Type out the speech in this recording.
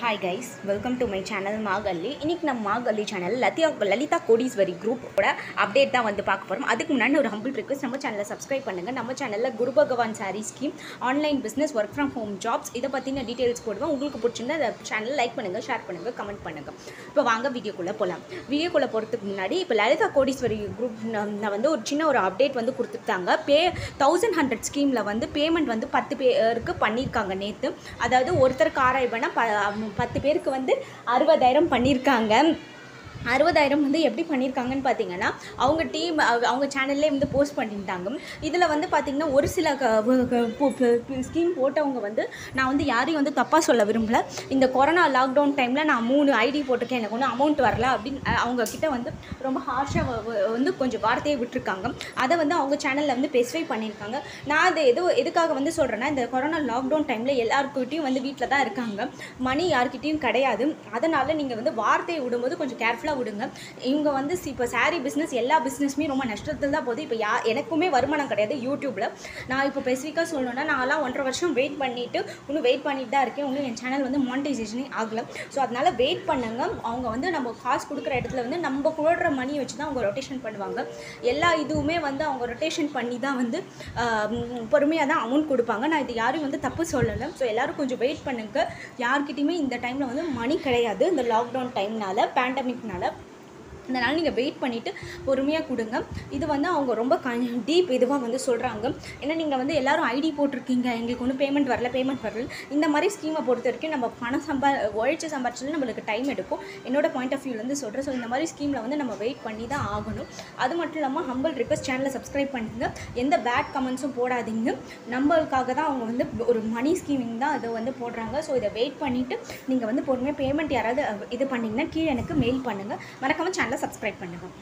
Hi guys welcome to my channel மாகல்லி இன்னைக்கு நம்ம மாகல்லி channel லத்தியா Lalitha கோடீஸ்வரி குரூப்போட அப்டேட் தான் வந்து பார்க்க போகிறோம் அதுக்கு முன்னாடி ஒரு ஹம்பிள் ரிக்வஸ்ட் நம்ம சேனலை சப்ஸ்கிரைப் பண்ணுங்கள் நம்ம சேனலில் Guru Bhagavan sari scheme online business work from home jobs இதை பற்றின டீட்டெயில்ஸ் போடுவேன். உங்களுக்கு பிடிச்சிருந்தா அந்த சேனல் லைக் பண்ணுங்கள் ஷேர் பண்ணுங்கள் கமெண்ட் பண்ணுங்கள் இப்போ வாங்க வீடியோக்குள்ளே போகலாம் வீடியோக்குள்ளே போகிறதுக்கு முன்னாடி இப்போ லலிதா கோடீஸ்வரி குரூப் நான் வந்து ஒரு சின்ன ஒரு அப்டேட் வந்து கொடுத்துருக்காங்க பே தௌசண்ட் ஹண்ட்ரட் ஸ்கீமில் வந்து பேமெண்ட் வந்து பத்து பேருக்கு பண்ணியிருக்காங்க நேற்று அதாவது ஒருத்தருக்கு ஆறாயிரம் ரூபாய்னா ப பத்து பேருக்கு வந்து அறுபதாயிரம் பண்ணியிருக்காங்க. அறுபதாயிரம் வந்து எப்படி பண்ணியிருக்காங்கன்னு பார்த்தீங்கன்னா அவங்க டீம் அவங்க சேனல்லே வந்து போஸ்ட் பண்ணிட்டாங்க. இதில் வந்து பார்த்திங்கன்னா ஒரு சில ஸ்கீம் போட்டவங்க வந்து நான் வந்து யாரையும் வந்து தப்பாக சொல்ல விரும்பலை. இந்த கொரோனா லாக்டவுன் டைமில் நான் மூணு ஐடி போட்டிருக்கேன். எனக்கு ஒன்றும் அமௌண்ட் வரல அப்படின்னு அவங்க கிட்ட வந்து ரொம்ப ஹார்ஷாக வந்து கொஞ்சம் வார்த்தையை விட்டுருக்காங்க. அதை வந்து அவங்க சேனலில் வந்து ஸ்பெசிஃபை பண்ணியிருக்காங்க. நான் அது எது எதுக்காக வந்து சொல்கிறேன்னா இந்த கொரோனா லாக்டவுன் டைமில் எல்லாருக்கிட்டையும் வந்து வீட்டில் தான் இருக்காங்க. மணி யார்கிட்டையும் கிடையாது. அதனால் நீங்கள் வந்து வார்த்தையை விடும்போது கொஞ்சம் கேர்ஃபுல்லாக விடுங்க. இவங்க வந்து இப்போ சாரீ பிஸ்னஸ் எல்லா பிஸ்னஸுமே ரொம்ப நஷ்டத்தில் தான் போகுது. இப்போ யா எனக்குமே வருமானம் கிடையாது யூடியூப்பில் நான் இப்போ ஸ்பெசிஃபிக்காக சொல்லணும்னா நான்லாம் ஒன்றரை வருஷம் வெயிட் பண்ணிவிட்டு இன்னும் வெயிட் பண்ணிட்டு தான் இருக்கேன். இன்னும் என் சேனல் வந்து மானிட்டைசேஷனே ஆகலை. ஸோ அதனால் வெயிட் பண்ணுங்க. அவங்க வந்து நம்ம காசு கொடுக்குற இடத்துல வந்து நம்ம கொடுக்குற மணி வச்சு தான் அவங்க ரொட்டேஷன் பண்ணுவாங்க. எல்லா இதுவுமே வந்து அவங்க ரொட்டேஷன் பண்ணி தான் வந்து பொறுமையாக தான் அமௌண்ட் கொடுப்பாங்க. நான் இது யாரையும் வந்து தப்பு சொல்லலை. ஸோ எல்லோரும் கொஞ்சம் வெயிட் பண்ணுங்க. யார்கிட்டையுமே இந்த டைமில் வந்து மணி கிடையாது. இந்த லாக்டவுன் டைம்னால பேண்டமிக்னால அதனால் அதனால் நீங்கள் வெயிட் பண்ணிவிட்டு பொறுமையாக கொடுங்க. இது வந்து அவங்க ரொம்ப க டீப் இதுவாக வந்து சொல்கிறாங்க ஏன்னா நீங்கள் வந்து எல்லோரும் ஐடி போட்டிருக்கீங்க. எங்களுக்கு ஒன்றும் பேமெண்ட் வரல பேமெண்ட் வரல. இந்த மாதிரி ஸ்கீமை பொறுத்த வரைக்கும் நம்ம பணம் சம்பா உழைச்சி சம்பாரிச்சது நம்மளுக்கு டைம் எடுக்கும். என்னோடய பாயிண்ட் ஆஃப் வியூலேருந்து சொல்கிறேன் ஸோ இந்த மாதிரி ஸ்கீமில் வந்து நம்ம வெயிட் பண்ணி தான் ஆகணும். அது மட்டும் இல்லாமல் ஹம்பிள் ரிக்வஸ்ட் சேனலை சப்ஸ்கிரைப் பண்ணுங்க. எந்த பேட் கமெண்ட்ஸும் போடாதீங்க. நம்மளுக்காக தான் அவங்க வந்து ஒரு மணி ஸ்கீமிங் தான் இதை வந்து போடுறாங்க. ஸோ இதை வெயிட் பண்ணிவிட்டு நீங்கள் வந்து பொறுமையாக பேமெண்ட் யாராவது இது பண்ணிங்கன்னா கீழே எனக்கு மெயில் பண்ணுங்கள் மறக்காமல் சேனலை சப்ஸ்கிரைப் பண்ணுங்கள்